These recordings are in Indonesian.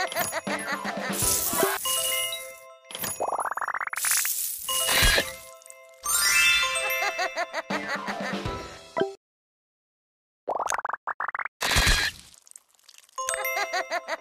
you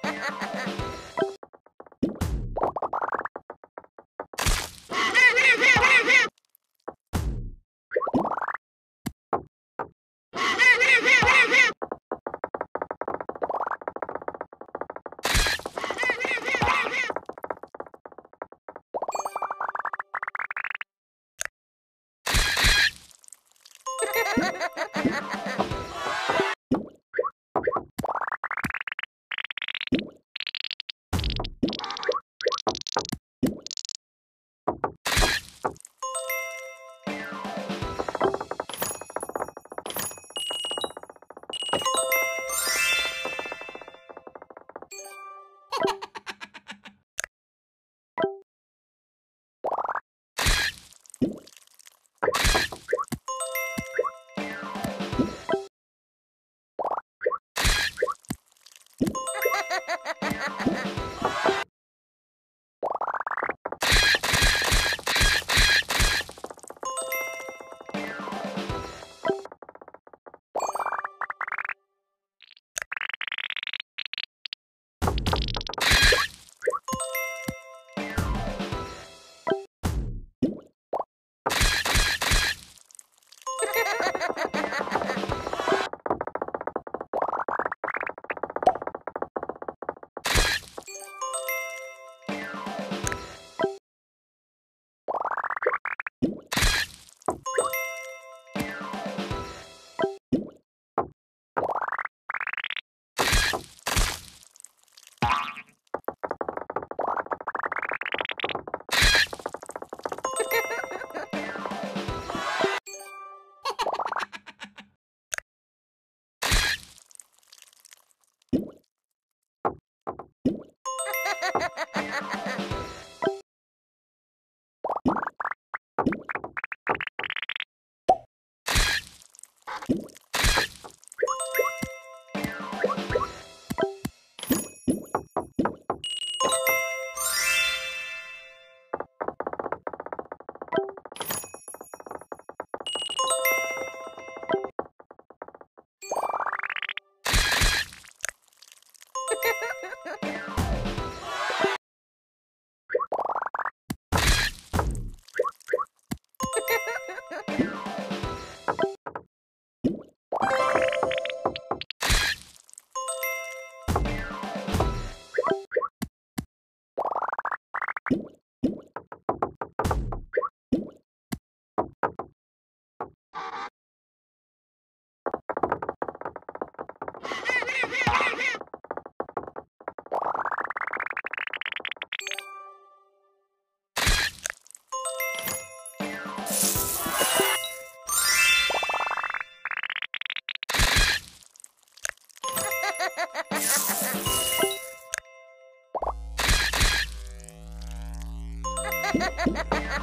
Ha ha ha ha ha!